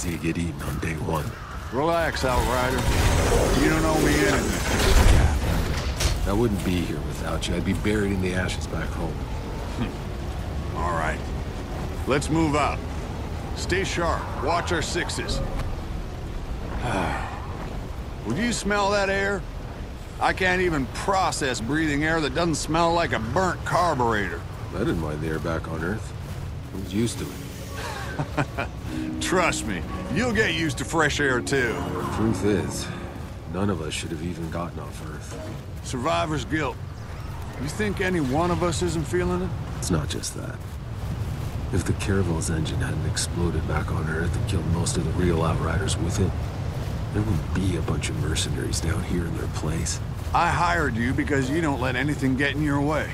see you get eaten on day one. Relax, Outrider. You don't owe me anything. I wouldn't be here without you. I'd be buried in the ashes back home. Hmm. All right. Let's move out. Stay sharp. Watch our sixes. Would you smell that air? I can't even process breathing air that doesn't smell like a burnt carburetor. I didn't mind the air back on Earth. I was used to it. Trust me, you'll get used to fresh air too. The truth is, none of us should have even gotten off Earth. Survivor's guilt. You think any one of us isn't feeling it? It's not just that. If the Caravel's engine hadn't exploded back on Earth and killed most of the real Outriders with it, there wouldn't be a bunch of mercenaries down here in their place. I hired you because you don't let anything get in your way.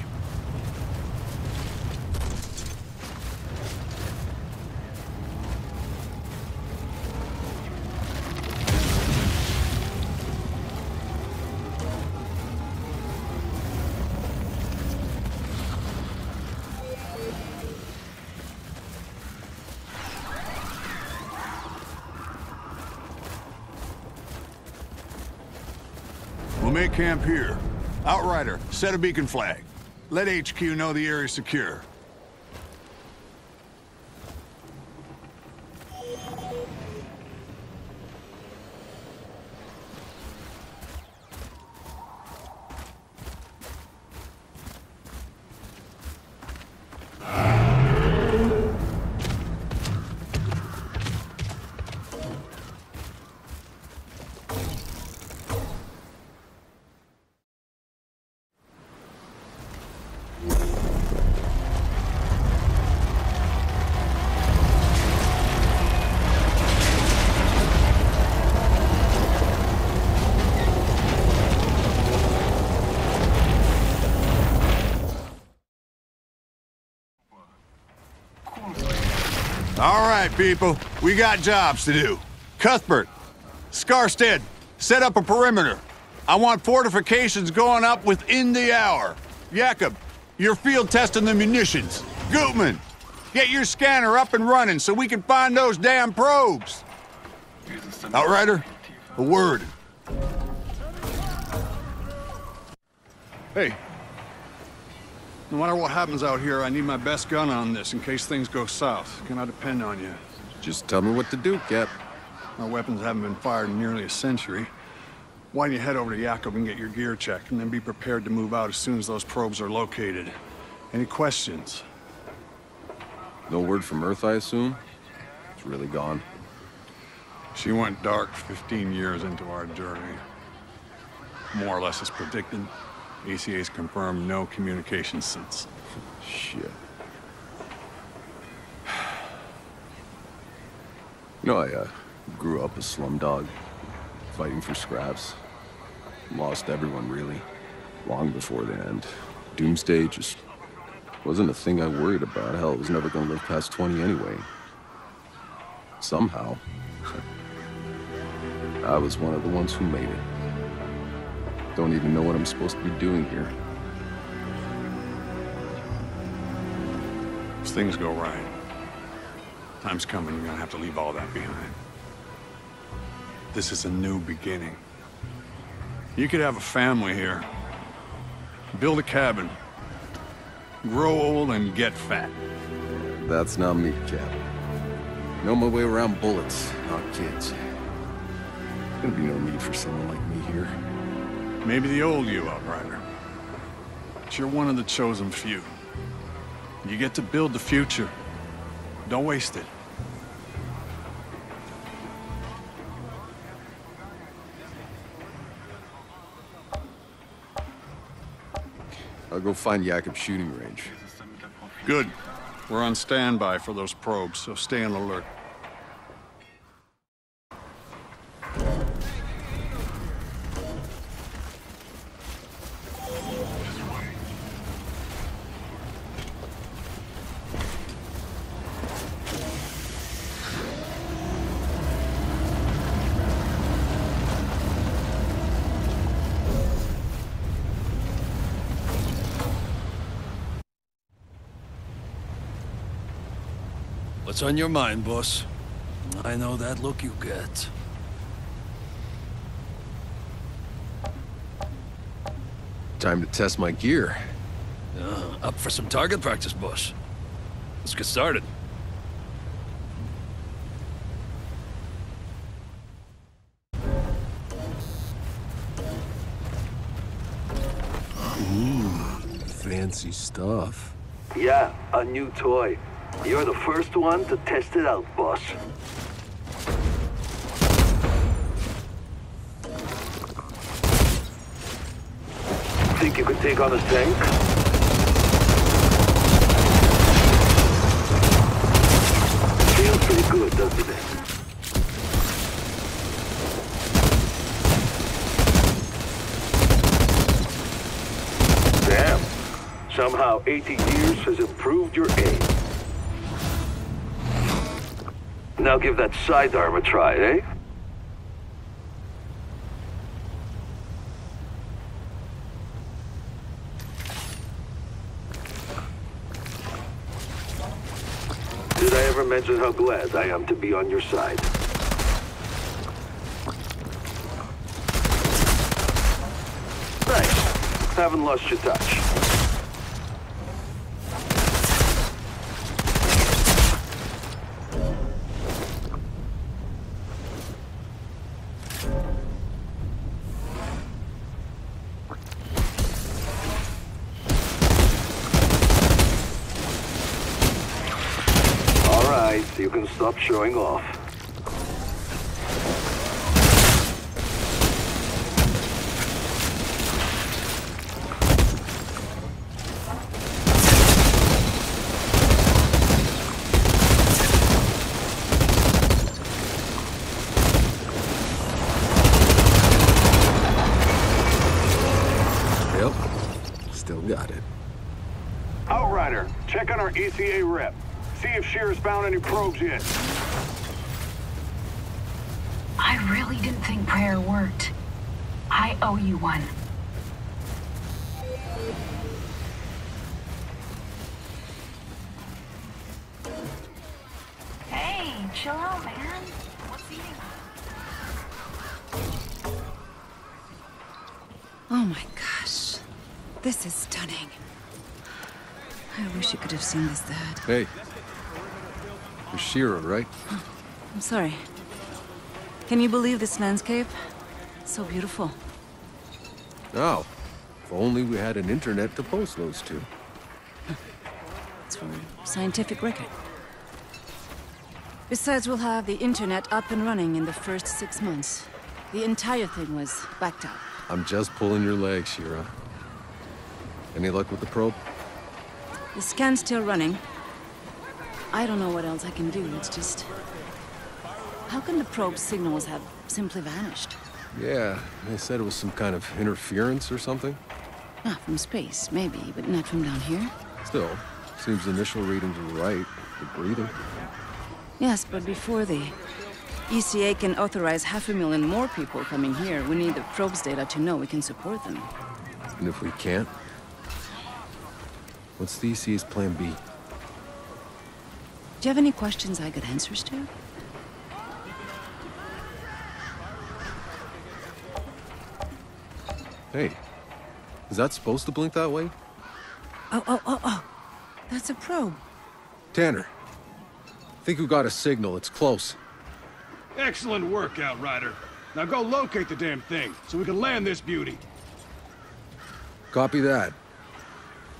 Make camp here. Outrider, set a beacon flag. Let HQ know the area's secure. People. We got jobs to do. Cuthbert, Scarstead, set up a perimeter. I want fortifications going up within the hour. Jakob, you're field testing the munitions. Gutman, get your scanner up and running so we can find those damn probes. Outrider, a word. Hey, no matter what happens out here, I need my best gun on this in case things go south. Can I depend on you? Just tell me what to do, Cap. My weapons haven't been fired in nearly a century. Why don't you head over to Jakob and get your gear checked, and then be prepared to move out as soon as those probes are located. Any questions? No word from Earth, I assume? It's really gone. She went dark 15 years into our journey. More or less as predicted. ECA's confirmed no communication since. Shit. You know, I uh, grew up a slum dog, fighting for scraps. Lost everyone, really, long before the end. Doomsday just wasn't a thing I worried about. Hell, I was never gonna live past 20 anyway. Somehow, I was one of the ones who made it. Don't even know what I'm supposed to be doing here. As things go right, time's coming you're gonna have to leave all that behind. This is a new beginning. You could have a family here. Build a cabin. Grow old and get fat. That's not me, Cap. Know my way around bullets, not kids. Gonna be no need for someone like me here. Maybe the old you, Outrider. But you're one of the chosen few. You get to build the future. Don't waste it. I'll go find Jakob's shooting range. Good. We're on standby for those probes, so stay on alert. What's on your mind, boss? I know that look you get. Time to test my gear. Uh, up for some target practice, boss. Let's get started. Ooh, fancy stuff. Yeah, a new toy. You're the first one to test it out, boss. Think you could take on a tank? Feels pretty good, doesn't it? Damn. Somehow 80 years has improved your aim. Now give that sidearm a try, eh? Did I ever mention how glad I am to be on your side? Nice. Haven't lost your touch. Right, you can stop showing off. Yep. Still got it. Outrider, check on our ECA rep. See if Shira's found any probes yet. I really didn't think prayer worked. I owe you one. Hey, chill out, man. What's eating? Oh my gosh. This is stunning. I wish you could have seen this, Dad. Hey. Shira, right? I'm sorry. Can you believe this landscape? So beautiful. Oh. If only we had an internet to post those to. It's for scientific record. Besides, we'll have the internet up and running in the first six months. The entire thing was backed up. I'm just pulling your leg, Shira. Any luck with the probe? The scan's still running. I don't know what else I can do. It's just... How can the probe signals have simply vanished? Yeah, they said it was some kind of interference or something. Ah, from space, maybe, but not from down here. Still, seems the initial readings were right. The breathing. Yes, but before the ECA can authorize half a million more people coming here, we need the probe's data to know we can support them. And if we can't? What's the ECA's plan B? Do you have any questions I got answers to? Hey, is that supposed to blink that way? Oh, oh, oh, oh. That's a probe. Tanner, think we got a signal. It's close. Excellent work, Outrider. Now go locate the damn thing, so we can land this beauty. Copy that.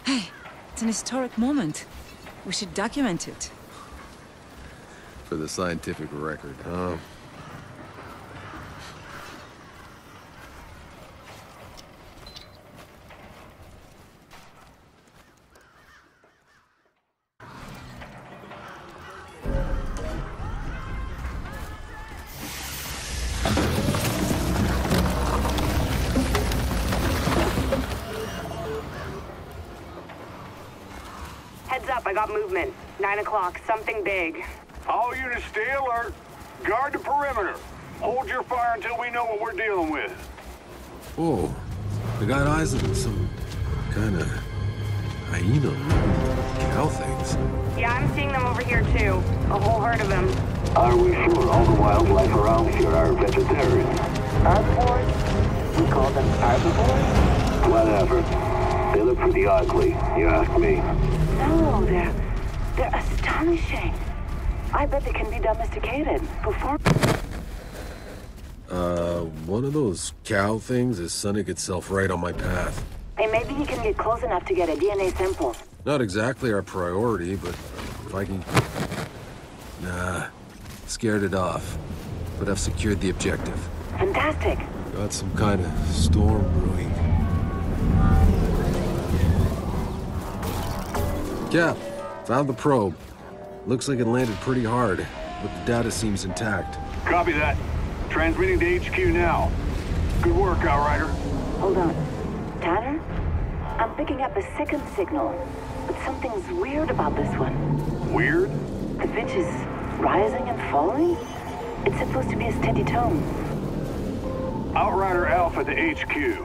Hey, it's an historic moment. We should document it. For the scientific record, huh? Heads up, I got movement. Nine o'clock, something big. Guard the perimeter. Hold your fire until we know what we're dealing with. Oh, Whoa. They got eyes on some kind of hyena. Cow things? Yeah, I'm seeing them over here too. A whole herd of them. Are we sure all the wildlife around here are vegetarian? Herbivores? We call them herbivores? Whatever. They look pretty ugly, you ask me. No, they're... they're astonishing. I bet they can be domesticated before... Uh, one of those cow things is sunning itself right on my path. Hey, maybe you can get close enough to get a DNA sample. Not exactly our priority, but if I can... Nah, scared it off. But I've secured the objective. Fantastic. Got some kind of storm brewing. Cap, found the probe. Looks like it landed pretty hard, but the data seems intact. Copy that. Transmitting to HQ now. Good work, Outrider. Hold on. Tanner? I'm picking up a second signal, but something's weird about this one. Weird? The pitch is rising and falling? It's supposed to be a steady tone. Outrider Alpha to HQ.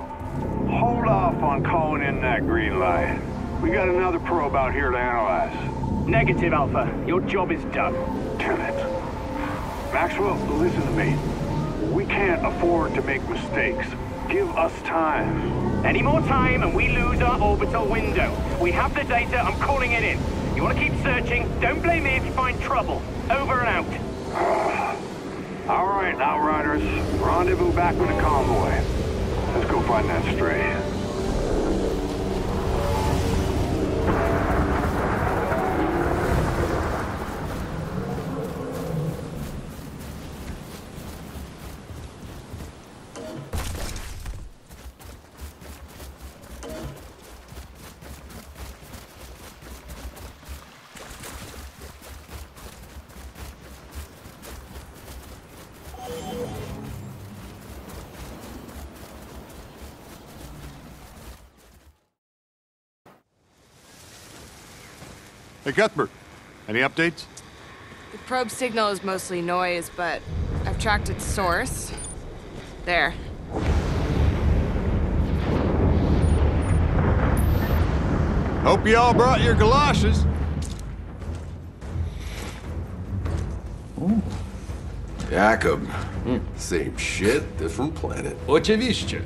Hold off on calling in that green light. We got another probe out here to analyze. Negative, Alpha. Your job is done. Damn it. Maxwell, listen to me. We can't afford to make mistakes. Give us time. Any more time and we lose our orbital window. We have the data, I'm calling it in. You want to keep searching? Don't blame me if you find trouble. Over and out. All right, Outriders. Rendezvous back with the convoy. Let's go find that stray. Hey, Cuthbert. Any updates? The probe signal is mostly noise, but I've tracked its source. There. Hope you all brought your galoshes. Jacob. Hmm. Same shit, different planet. Oczywiście.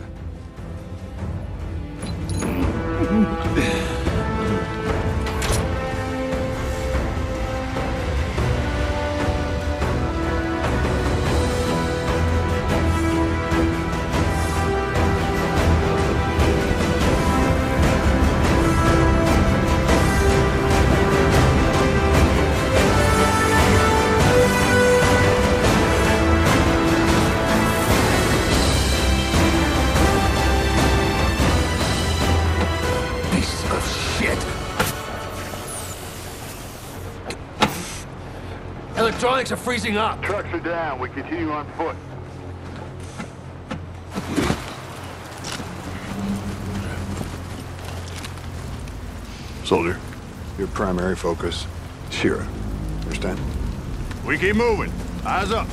Electronics are freezing up. Trucks are down. We continue on foot. Soldier, your primary focus, Shira. Understand? We keep moving. Eyes up.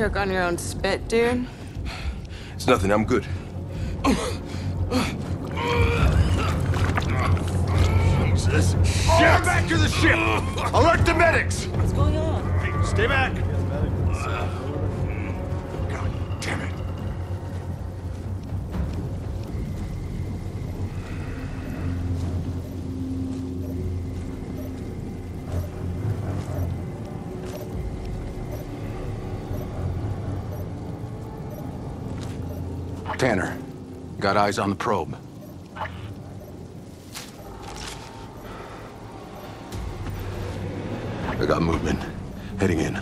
Choke on your own spit, dude. It's nothing, I'm good. Tanner, got eyes on the probe. I got movement. Heading in.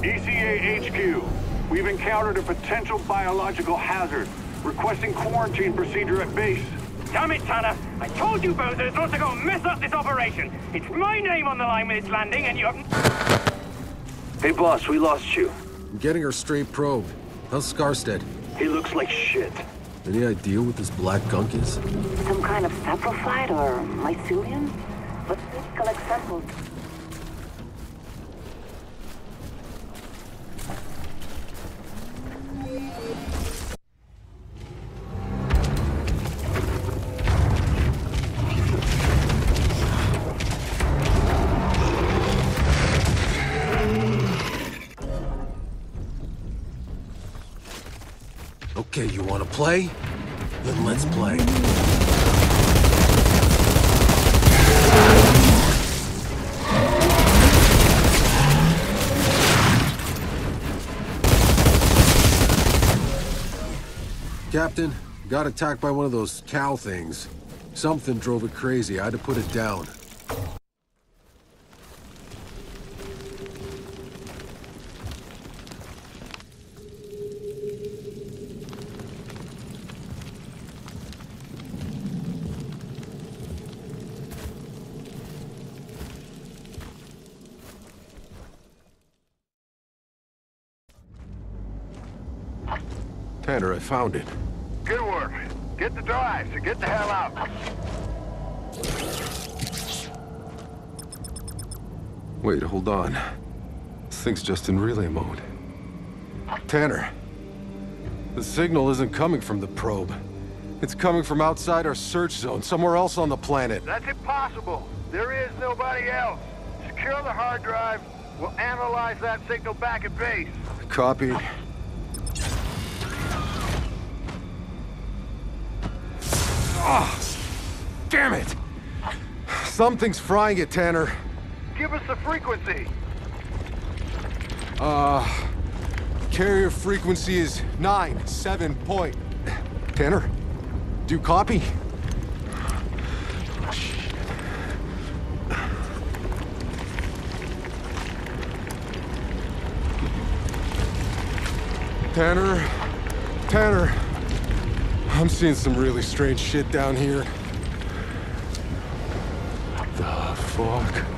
ECA HQ. We've encountered a potential biological hazard. Requesting quarantine procedure at base. Damn it, Tanner! I told you bozos not to go mess up this operation. It's my name on the line with this landing, and you haven't... Hey, boss, we lost you. I'm getting her straight probe. How's Scarstead? He looks like shit. Any idea what this black gunk is? Some kind of saprophyte or mycelium? Let's collect samples. Play? Then let's play. Captain, got attacked by one of those cow things. Something drove it crazy. I had to put it down. I found it. Good work. Get the drive, and get the hell out. Wait, hold on. This thing's just in relay mode. Tanner, the signal isn't coming from the probe. It's coming from outside our search zone, somewhere else on the planet. That's impossible. There is nobody else. Secure the hard drive. We'll analyze that signal back at base. Copy. Ah, damn it! Something's frying it, Tanner. Give us the frequency. Uh, carrier frequency is nine, seven point. Tanner, do you copy? Tanner, Tanner, I'm seeing some really strange shit down here. What the fuck?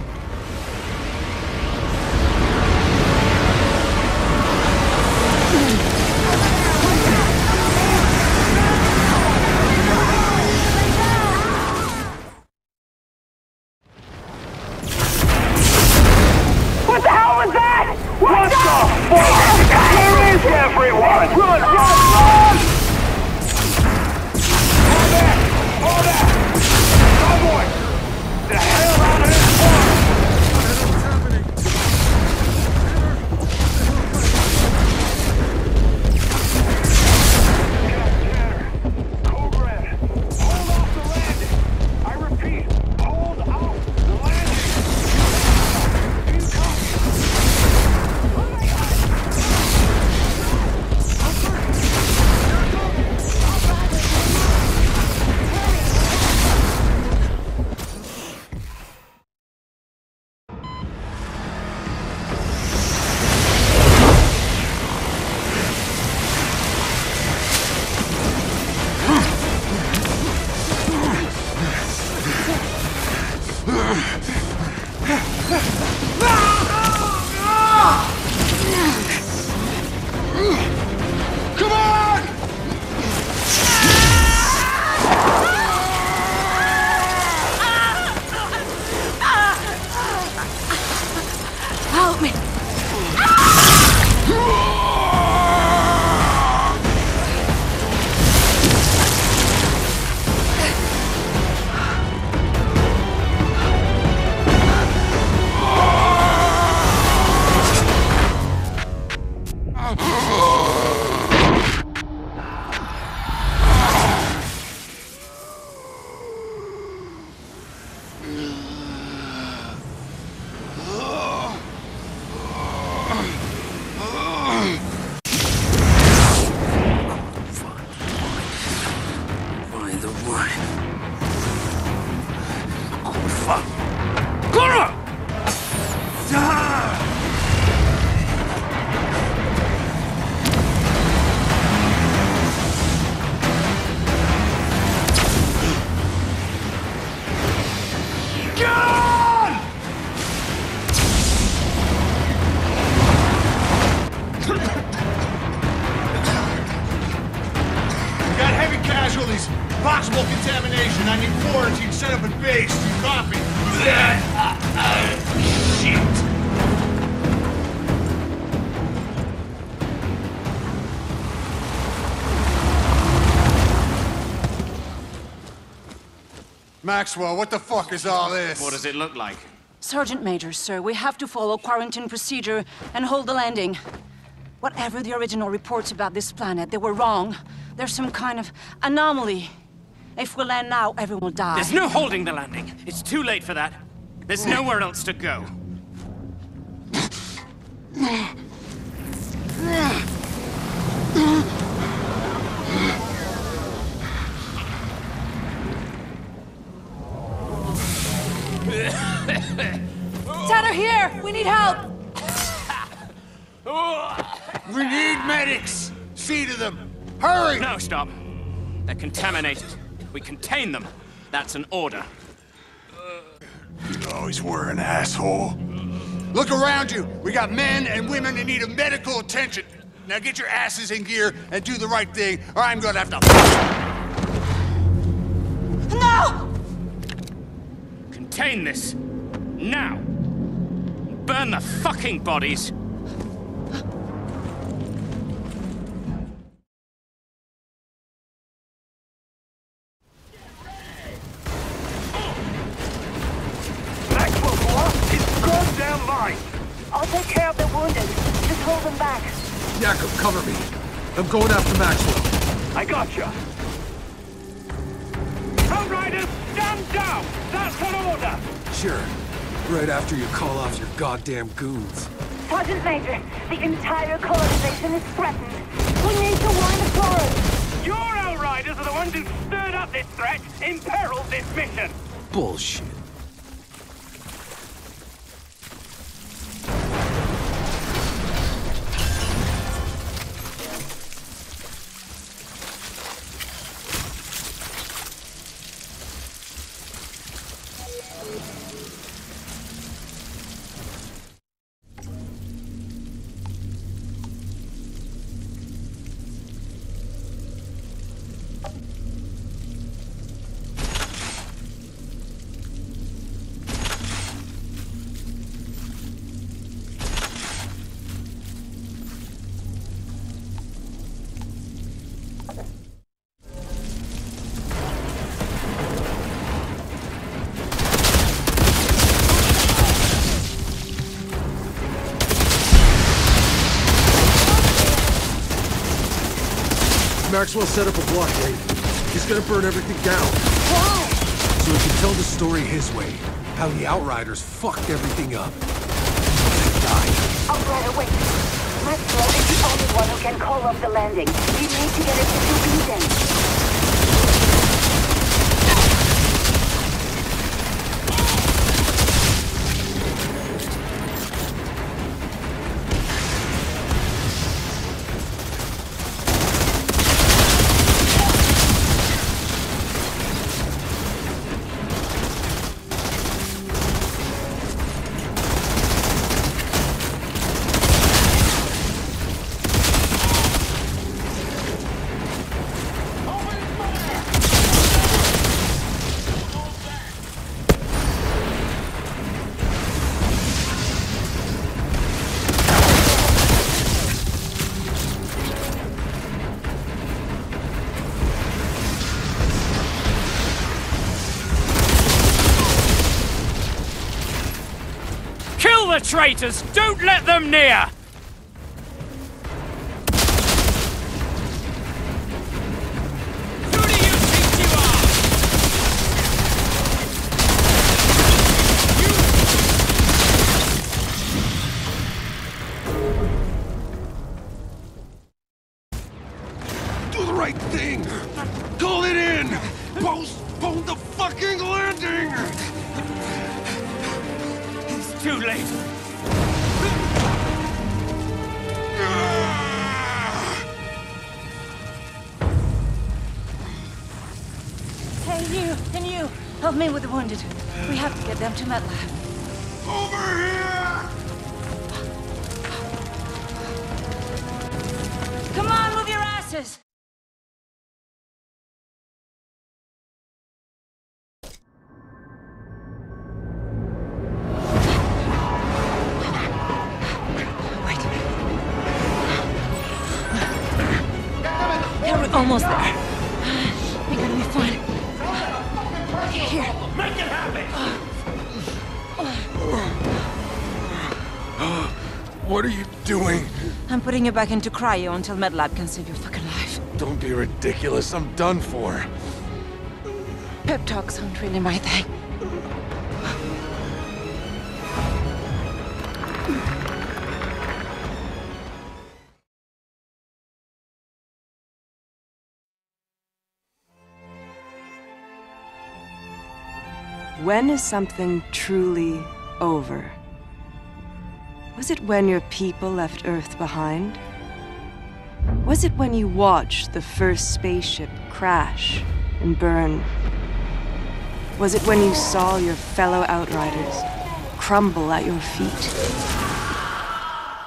Maxwell, what the fuck is all this? What does it look like? Sergeant Major, sir, we have to follow quarantine procedure and hold the landing. Whatever the original reports about this planet, they were wrong. There's some kind of anomaly. If we land now, everyone will die. There's no holding the landing. It's too late for that. There's nowhere else to go. Tanner, here! We need help! We need medics! See to them! Hurry! No, stop. They're contaminated. We contain them. That's an order. You always were an asshole. Look around you. We got men and women in need of medical attention. Now get your asses in gear and do the right thing, or I'm gonna have to. No! Contain this. Now. Burn the fucking bodies. Maxwell, what? It's gone down line. I'll take care of the wounded. Just hold them back. Jacob, cover me. I'm going after Maxwell. I gotcha. You. Outriders, stand down! That's an order! Sure. Right after you call off your goddamn goons. Sergeant Major, the entire colonization is threatened. We need to warn the forest. Your Outriders are the ones who stirred up this threat, imperiled this mission! Bullshit. Maxwell set up a blockade. Eh? He's gonna burn everything down. Why? So he can tell the story his way. How the Outriders fucked everything up. Outrider, wait. Maxwell is the only one who can call off the landing. You need to get it to Eden. Traitors! Don't let them near! There. You're gonna be fine. Here. Make it happen! What are you doing? I'm putting you back into cryo until MedLab can save your fucking life. Don't be ridiculous. I'm done for. Pep talks aren't really my thing. When is something truly over? Was it when your people left Earth behind? Was it when you watched the first spaceship crash and burn? Was it when you saw your fellow Outriders crumble at your feet?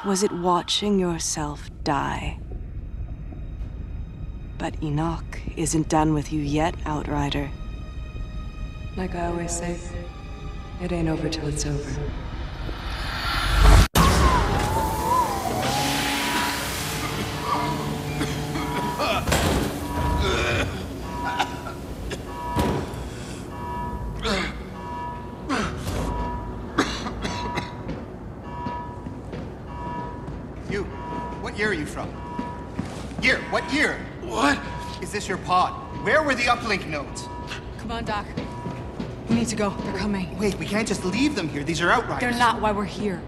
Was it watching yourself die? But Enoch isn't done with you yet, Outrider. Like I always say, it ain't over till it's over. You, what year are you from? Year, what year? What? Is this your pod? Where were the uplink nodes? Come on, Doc. Need to go. They're coming. Wait, we can't just leave them here. These are outriders. They're not why we're here.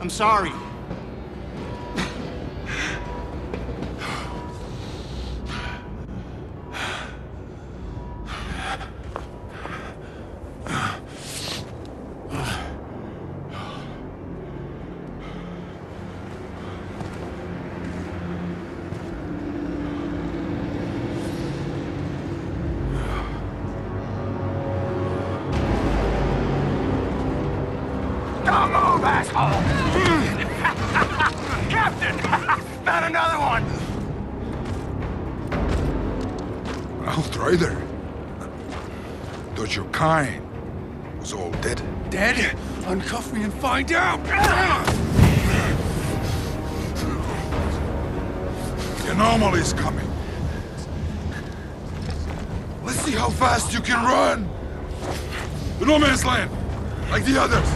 I'm sorry. Kind was all dead. Dead? Uncuff me and find out! The anomaly's coming. Let's see how fast you can run. The no man's land, like the others.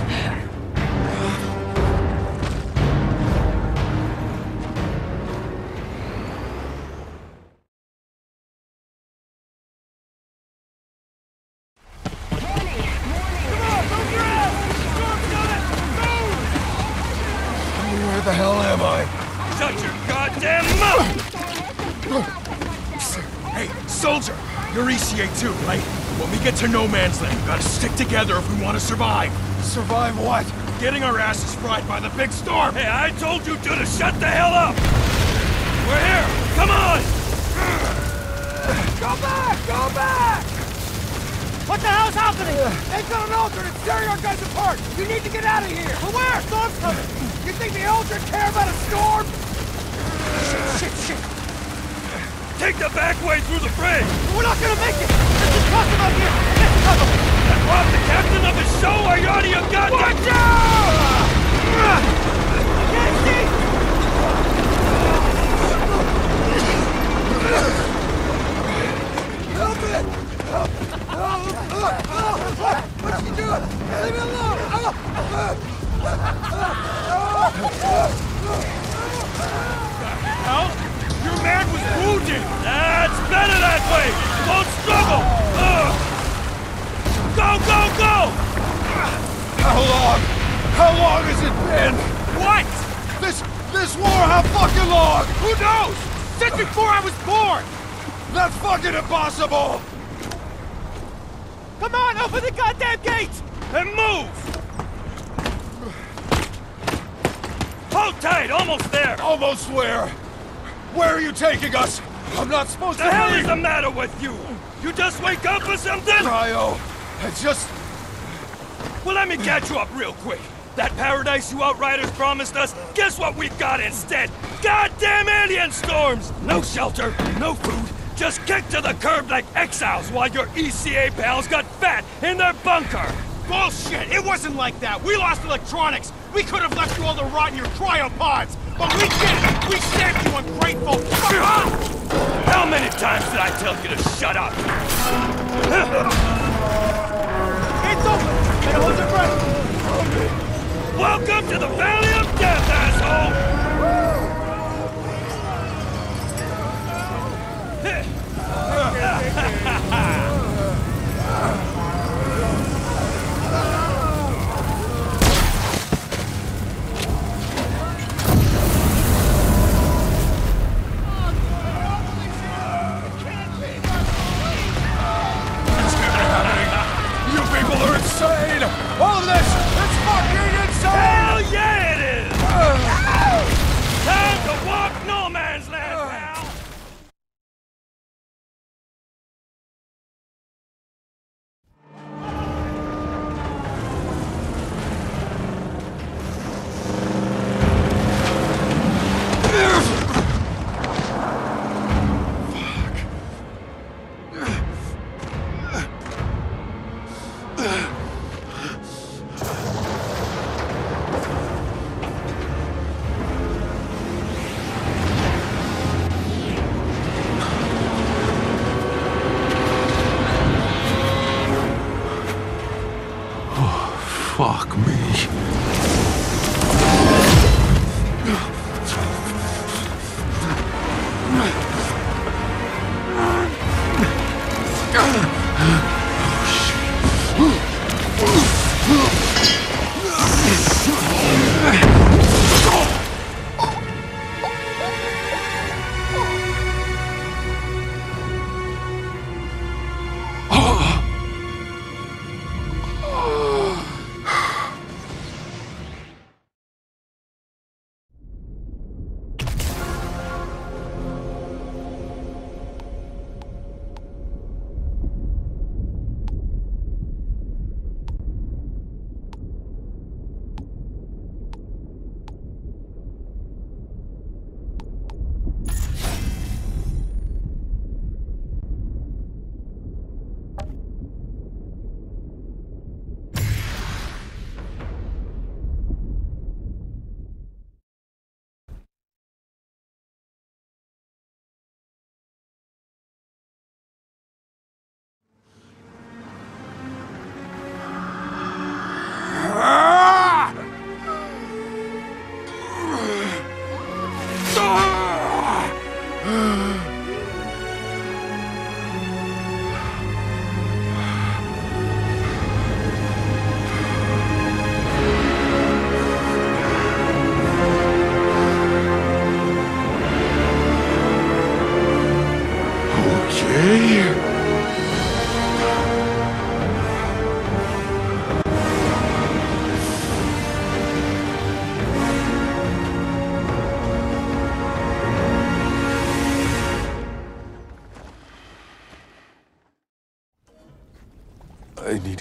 Together if we want to survive. Survive what? Getting our asses fried by the big storm! Hey, I told you two to shut the hell up! We're here! Come on! Go back! Go back! What the hell's happening? They've got an Altered! It's tearing our guys apart! You need to get out of here! But where? Storm's coming! You think the Altered care about a storm? Shit, shit, shit! Take the back way through the bridge! We're not gonna make it! There's a custom up here! Let's cover! Rob, the captain of the show, are you out of your goddamn... Watch out! Can't see! Help it! Help! Help! Help! What's she doing? Leave me alone! Hell? Your man was wounded! That's better that way! Don't struggle! Ugh. Go, go, go! How long? How long has it been? What? This this war, how fucking long? Who knows? Since before I was born! That's impossible! Come on, open the goddamn gate! And move! Hold tight, almost there! Almost where? Where are you taking us? I'm not supposed The to The hell leave. is the matter with you? You just wake up or something? Cryo, I just... Well, let me catch you up real quick. That paradise you outriders promised us, guess what we've got instead? Goddamn alien storms! No shelter, no food, just kicked to the curb like exiles while your ECA pals got fat in their bunker! Bullshit! It wasn't like that! We lost electronics! We could have left you all to rot in your cryopods! But we didn't! We stabbed you ungrateful! How many times did I tell you to shut up? It's over. And hold your breath! Welcome to the Valley of Death, asshole!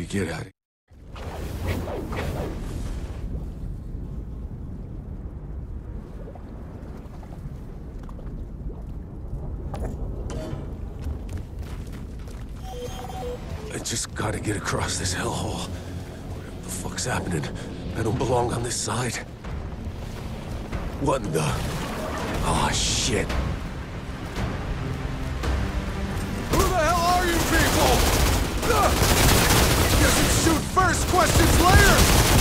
get out of here. I just gotta get across this hellhole. What the fuck's happening? I don't belong on this side. What the... Oh, shit. First questions later!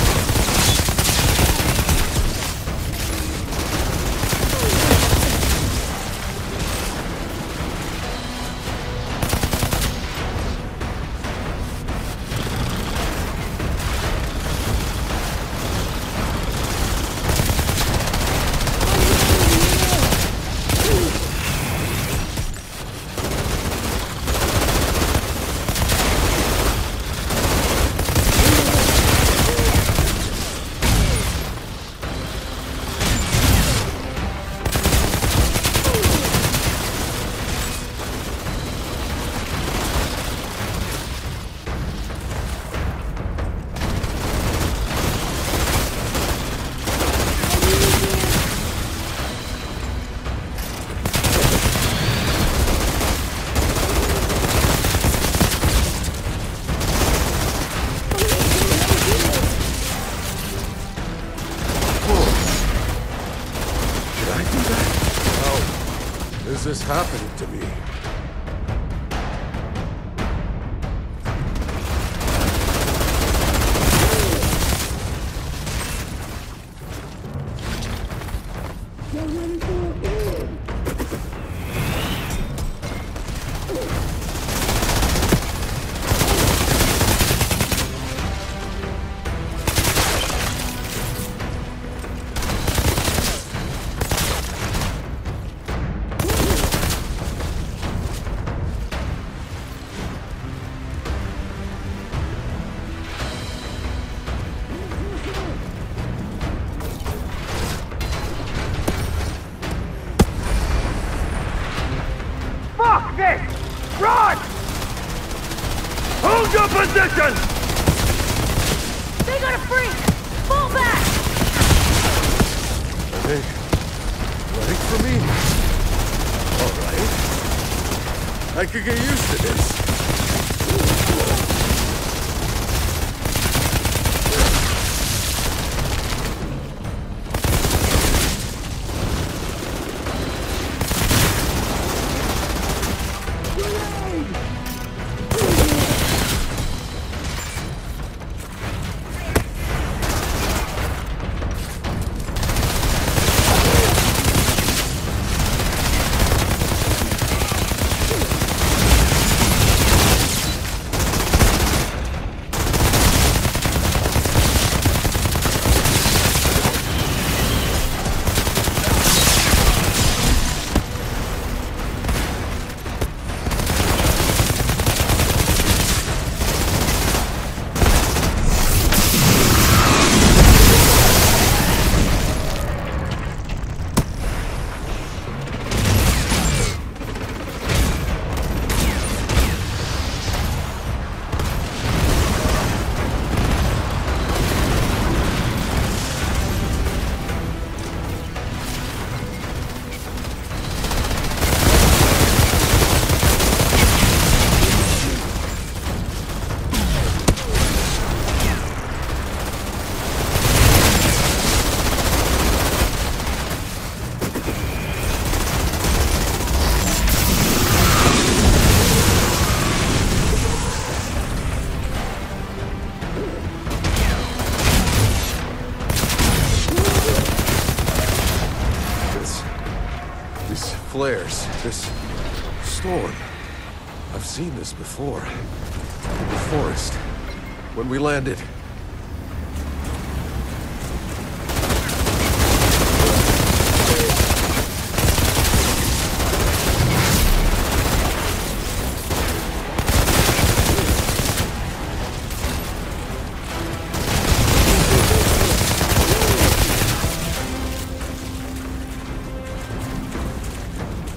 before. The forest. When we landed.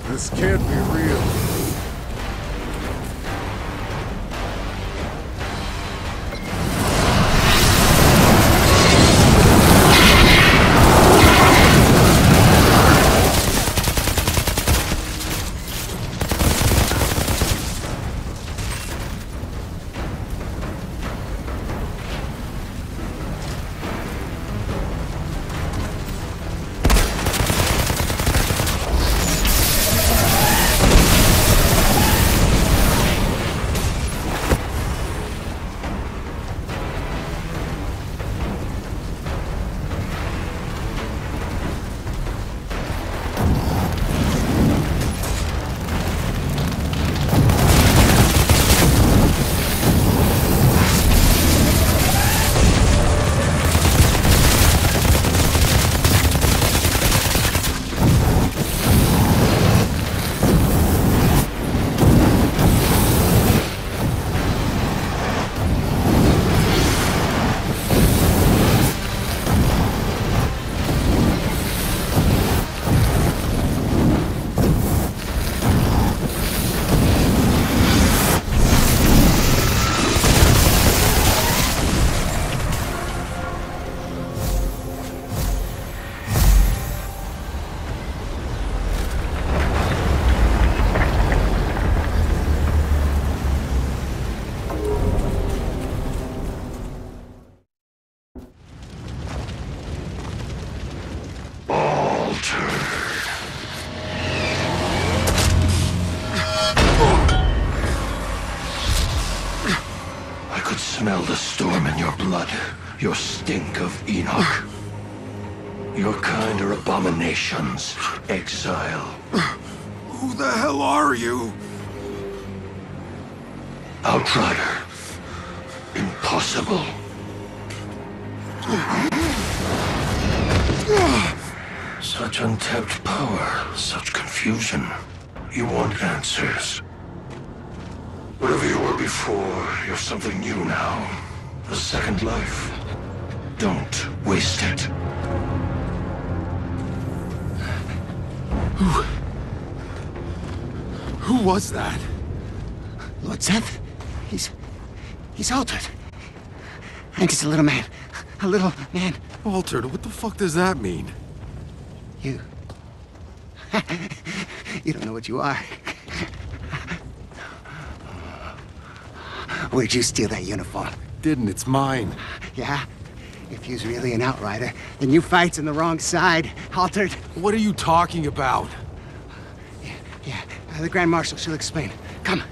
This can't be real. Hell blood, your stink of Enoch. Your kind are abominations, exile. Who the hell are you? Outrider. Impossible. Such untapped power, such confusion. You want answers. Whatever you were before, you're something new now. A second life. Don't waste it. Who... Who was that? Lord Seth? He's... he's altered. I'm just a little man. A little man. Altered? What the fuck does that mean? You... you don't know what you are. Where'd you steal that uniform? Didn't, it's mine. Yeah? If you's really an outrider, then you fights on the wrong side, Altered. What are you talking about? Yeah, uh, the Grand Marshal, she'll explain. Come.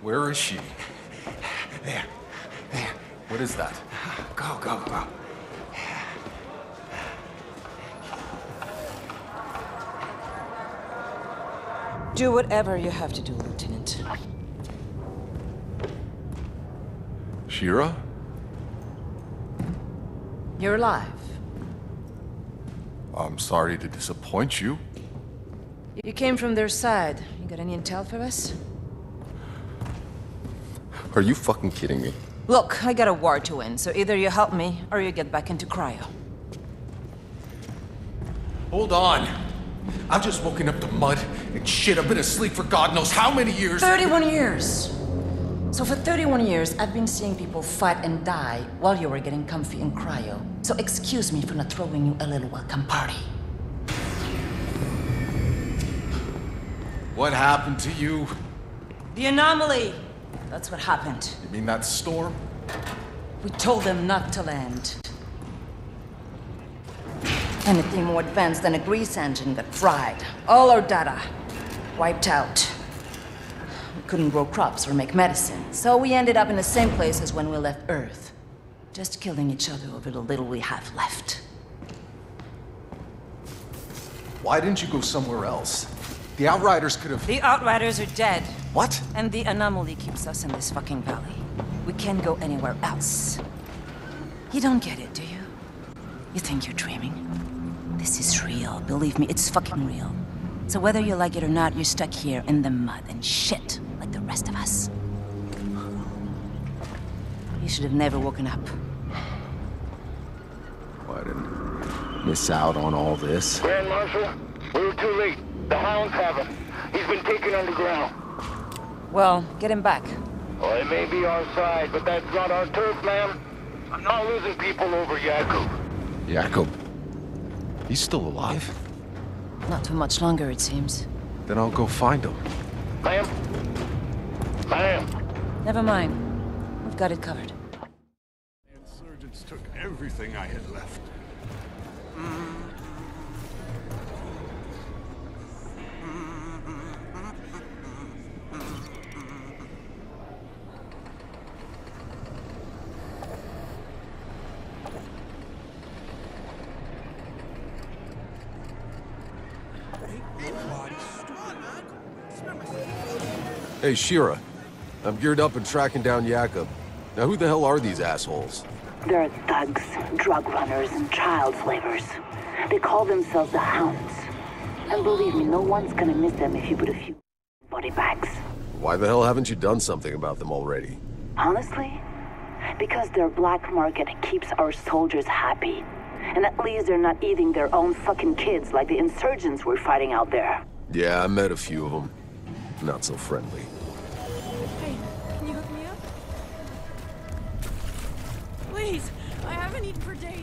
Where is she? There. There. What is that? Go, go, go. Do whatever you have to do, Lieutenant. Shira? You're alive. I'm sorry to disappoint you. You came from their side. You got any intel for us? Are you fucking kidding me? Look, I got a war to win, so either you help me, or you get back into cryo. Hold on. I've just woken up to mud and shit. I've been asleep for God knows how many years. 31 years! So for 31 years, I've been seeing people fight and die while you were getting comfy in cryo. So excuse me for not throwing you a little welcome party. What happened to you? The anomaly! That's what happened. You mean that storm? We told them not to land. Anything more advanced than a grease engine got fried. All our data wiped out. We couldn't grow crops or make medicine, so we ended up in the same place as when we left Earth. Just killing each other over the little we have left. Why didn't you go somewhere else? The Outriders could have... The Outriders are dead. What? And the anomaly keeps us in this fucking valley. We can't go anywhere else. You don't get it, do you? You think you're dreaming? This is real. Believe me, it's fucking real. So whether you like it or not, you're stuck here in the mud and shit like the rest of us. You should have never woken up. Why didn't miss out on all this? Grand Marshal, we were too late. The Hounds have him. He's been taken underground. Well, get him back. Well, it may be our side, but that's not our turf, ma'am. I'm not losing people over Jakub. Jacob. He's still alive? Not for much longer, it seems. Then I'll go find him. Ma'am? Ma'am? Never mind. We've got it covered. The insurgents took everything I had left. Mm. Hey, Shira. I'm geared up and tracking down Jakub. Now who the hell are these assholes? They're thugs, drug runners, and child slavers. They call themselves the Hounds. And believe me, no one's gonna miss them if you put a few body bags. Why the hell haven't you done something about them already? Honestly? Because their black market keeps our soldiers happy. And at least they're not eating their own fucking kids like the insurgents we're fighting out there. Yeah, I met a few of them. Not so friendly.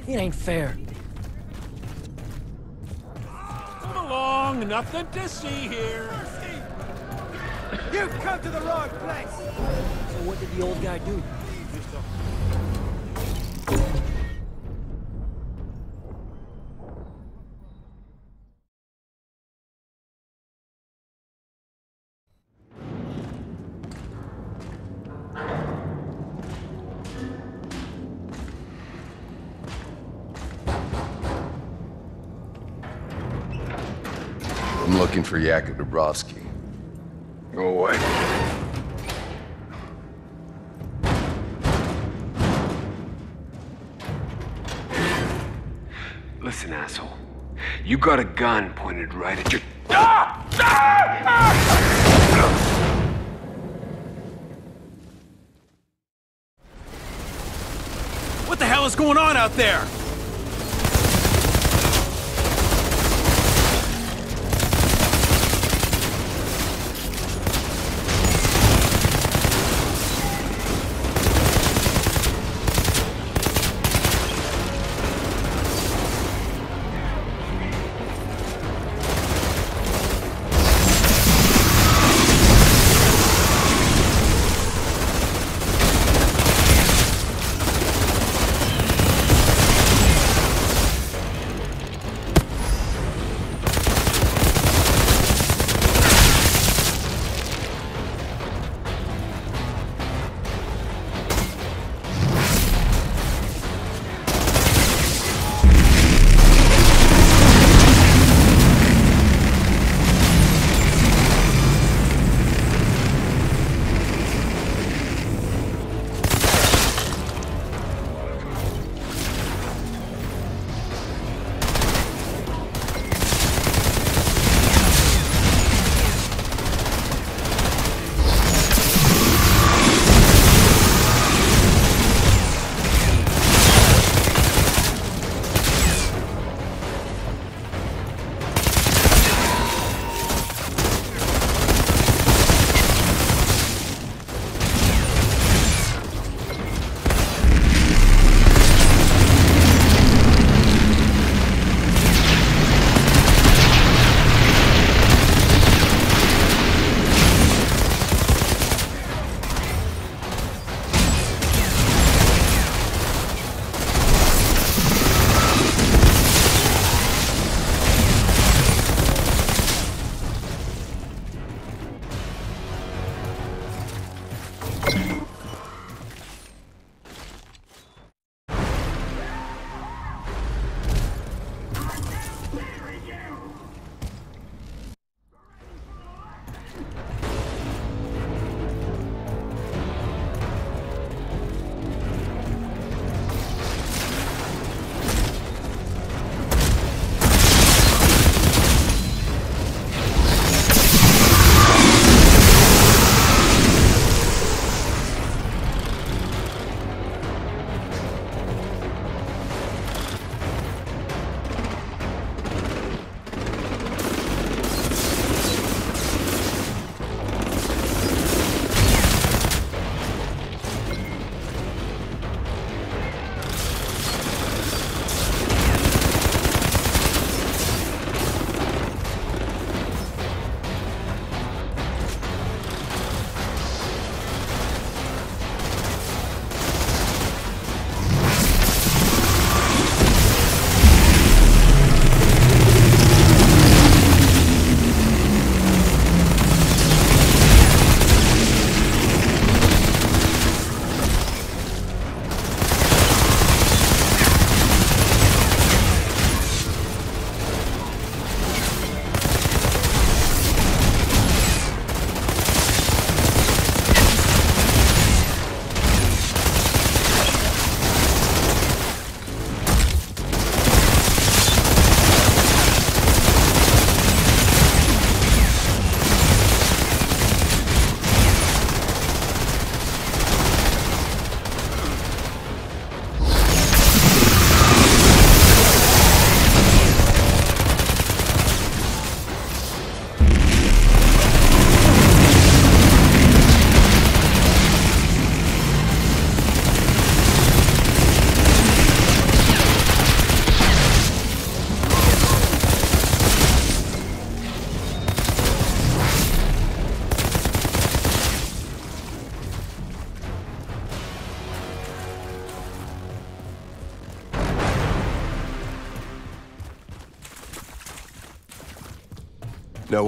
It ain't fair. Come along, nothing to see here. You've come to the wrong place. So what did the old guy do? For Jakub Dabrowski. Go away. Listen, asshole. You got a gun pointed right at your... Ah! Ah! Ah! What the hell is going on out there?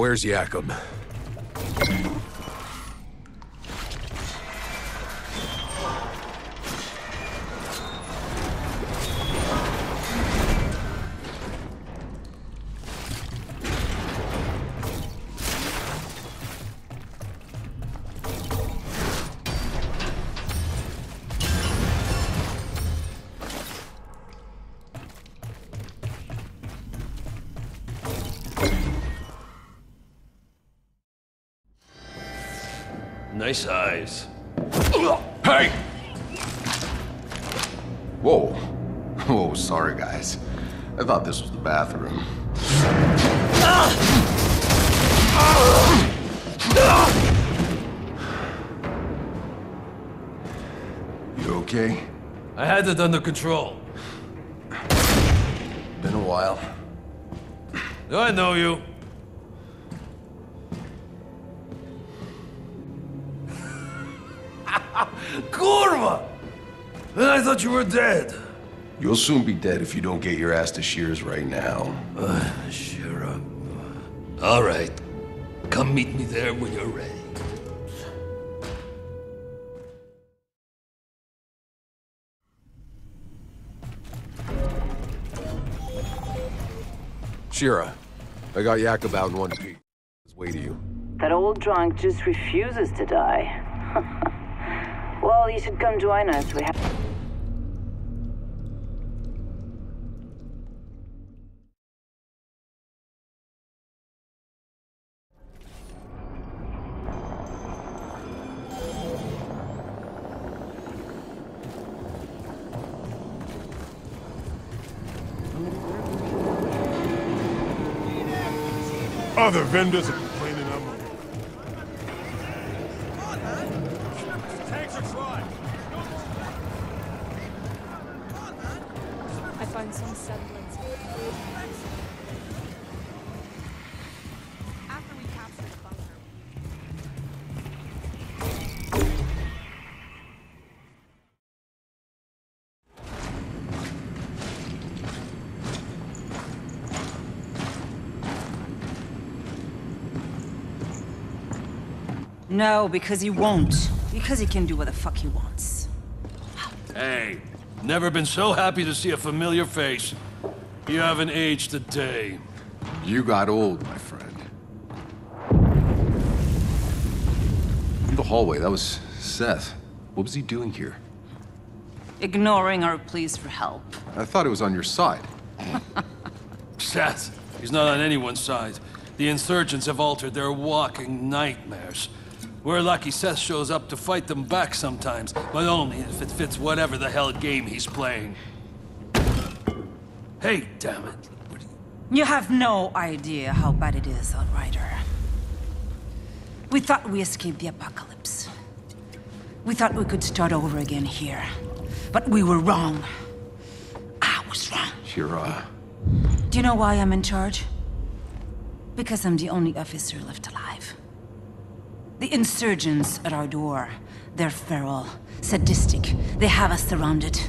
Where's Jakub? Nice eyes. Hey! Whoa. Whoa, sorry, guys. I thought this was the bathroom. You okay? I had it under control. Been a while. I know you. Kurva! Then I thought you were dead. You'll soon be dead if you don't get your ass to Shira's right now. Uh, sure. uh, All right. Come meet me there when you're ready. Shira, I got Jakub out in one piece. His way to you. That old drunk just refuses to die. well, you should come join us. We have. Other vendors No, because he won't. Because he can do what the fuck he wants. Hey, never been so happy to see a familiar face. You haven't aged a day. You got old, my friend. In the hallway, that was Seth. What was he doing here? Ignoring our pleas for help. I thought it was on your side. Seth, he's not on anyone's side. The insurgents have altered their walking nightmares. We're lucky Seth shows up to fight them back sometimes, but only if it fits whatever the hell game he's playing. Hey, damn it. You have no idea how bad it is, Outrider. We thought we escaped the apocalypse. We thought we could start over again here. But we were wrong. I was wrong. Shira. Do you know why I'm in charge? Because I'm the only officer left alive. The insurgents at our door. They're feral, sadistic. They have us surrounded.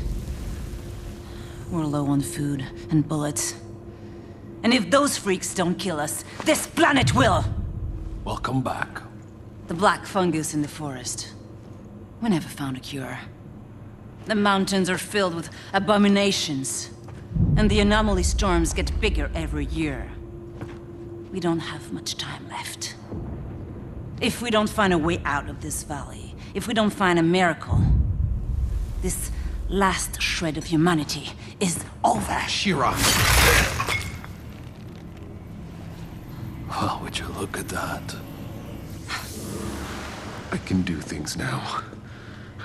We're low on food and bullets. And if those freaks don't kill us, this planet will! Welcome back. The black fungus in the forest. We never found a cure. The mountains are filled with abominations. And the anomaly storms get bigger every year. We don't have much time left. If we don't find a way out of this valley, if we don't find a miracle, this last shred of humanity is over. Shira. Well, would you look at that? I can do things now.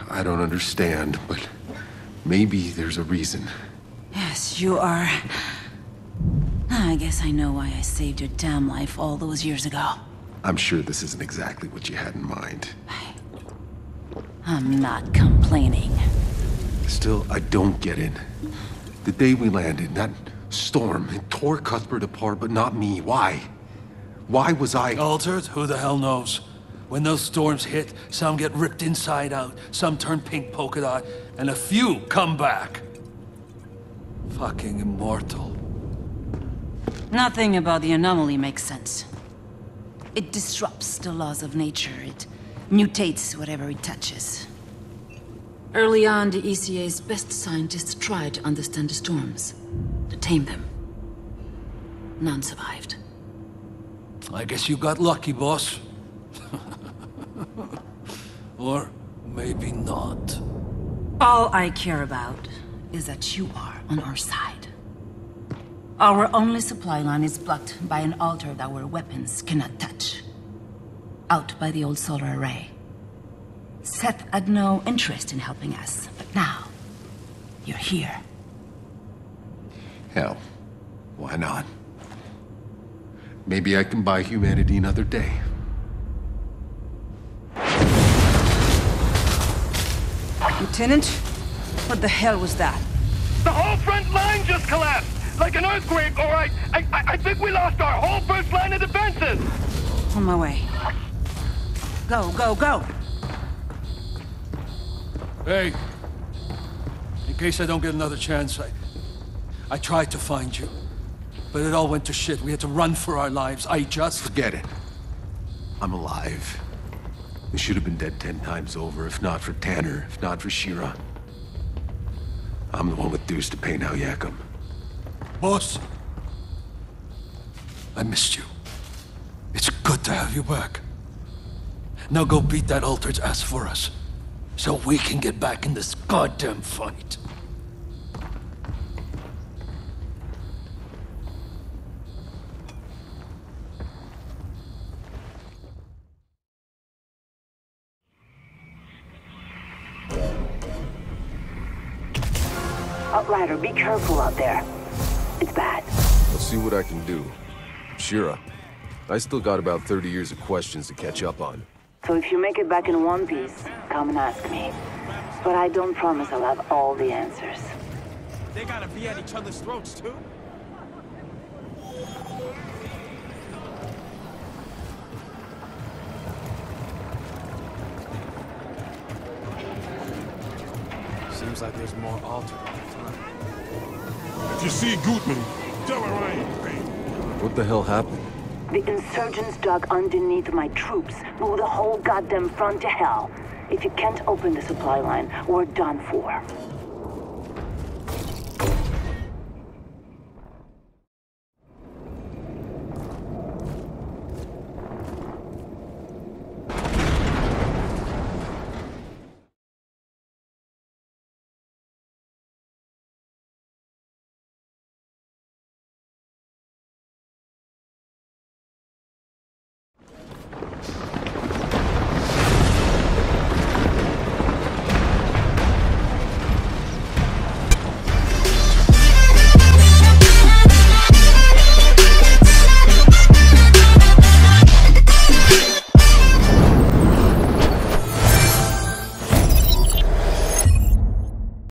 I don't understand, but maybe there's a reason. Yes, you are. I guess I know why I saved your damn life all those years ago. I'm sure this isn't exactly what you had in mind. I'm not complaining. Still, I don't get it. The day we landed, that storm, it tore Cuthbert apart, but not me. Why? Why was I... Altered? Who the hell knows? When those storms hit, some get ripped inside out, some turn pink polka dot, and a few come back. Fucking immortal. Nothing about the anomaly makes sense. It disrupts the laws of nature. It mutates whatever it touches. Early on, the ECA's best scientists tried to understand the storms, to tame them. None survived. I guess you got lucky, boss. or maybe not. All I care about is that you are on our side. Our only supply line is blocked by an altar that our weapons cannot touch. Out by the old solar array. Seth had no interest in helping us, but now, you're here. Hell, why not? Maybe I can buy humanity another day. Lieutenant, what the hell was that? The whole front line just collapsed! Like an earthquake, all right? I, I, I think we lost our whole first line of defenses! On my way. Go, go, go! Hey. In case I don't get another chance, I... I tried to find you. But it all went to shit. We had to run for our lives. I just... Forget it. I'm alive. We should have been dead ten times over, if not for Tanner, if not for Shira. I'm the one with dues to pay now, Jakub. Boss. I missed you. It's good to have you back. Now go beat that Altered's ass for us. So we can get back in this goddamn fight. Outrider, be careful out there. It's bad. I'll see what I can do. Shira, I still got about 30 years of questions to catch up on. So if you make it back in one piece, come and ask me. But I don't promise I'll have all the answers. They gotta be at each other's throats, too? Seems like there's more altered all the time. If you see Gutman, tell her I ain't paying. What the hell happened? The insurgents dug underneath my troops, blew the whole goddamn front to hell. If you can't open the supply line, we're done for.